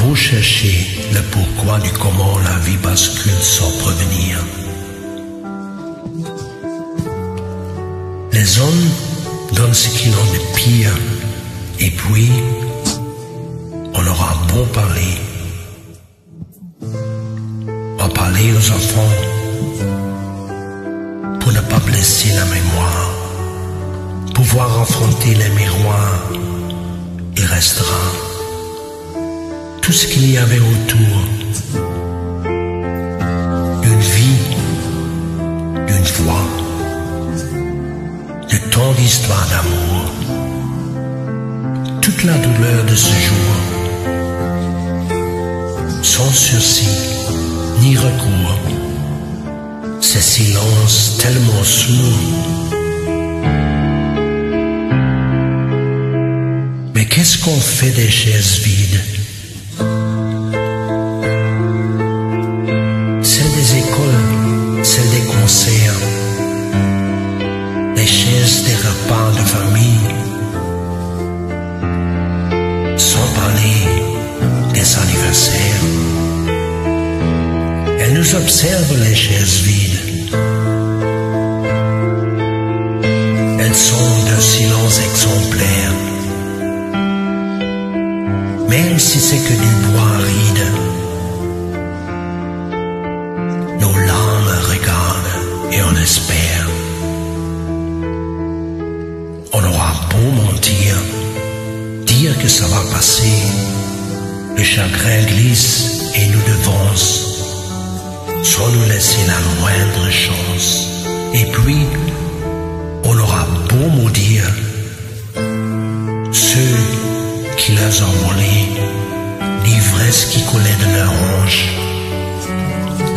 beau chercher le pourquoi du comment la vie bascule sans prévenir. Les hommes donnent ce qu'ils ont de pire, et puis on aura beau parler. En parler aux enfants pour ne pas blesser la mémoire, pouvoir affronter les miroirs, il restera tout ce qu'il y avait autour. D'une vie, d'une foi, de tant d'histoires d'amour, toute la douleur de ce jour, sans sursis ni recours, ces silences tellement sourds. Mais qu'est-ce qu'on fait des chaises vides? Des repas de famille, sans parler des anniversaires. Elles nous observent les chaises vides. Elles sont d'un silence exemplaire. Même si c'est que du bois ride, le chagrin glisse et nous devance, sans nous laisser la moindre chance. Et puis, on aura beau maudire ceux qui les ont volés, l'ivresse qui coulait de leurs hanches,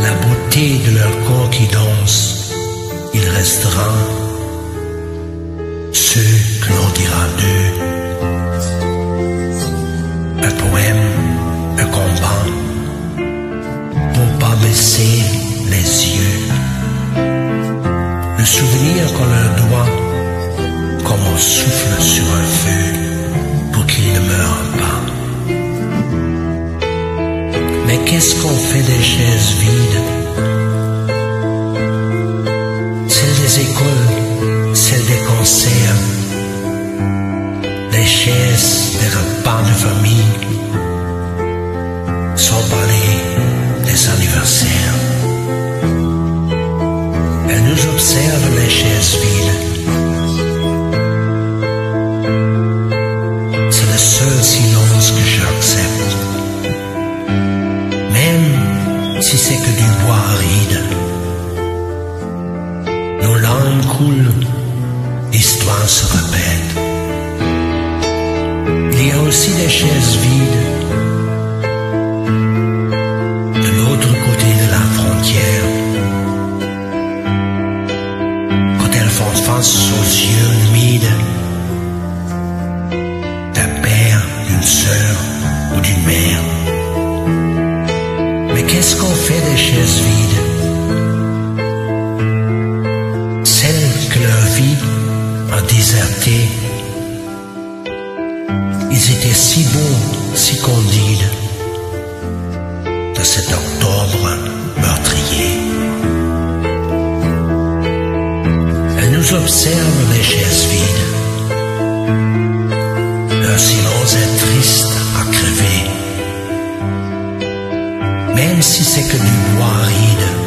la beauté de leur corps qui danse, il restera Le souvenir qu'on leur doit, comme on souffle sur un feu, pour qu'il ne meure pas. Mais qu'est-ce qu'on fait des chaises vides? Celles des écoles, seul silence que j'accepte. Même si c'est que du bois aride. Nos larmes coulent, l'histoire se répète. Il y a aussi des chaises vides qu'on fait des chaises vides Celles que leur vie a désertées. Ils étaient si beaux, si candides de cet octobre meurtrier. Elles nous observent les chaises vides. même si c'est que du bois aride.